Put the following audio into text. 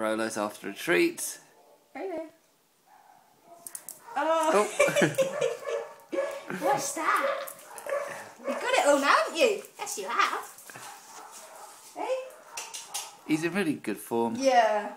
Rolo's after a treat. Rolo. Oh. Oh. What's that? You've got it all now, haven't you? Yes, you have. Hey? He's in really good form. Yeah.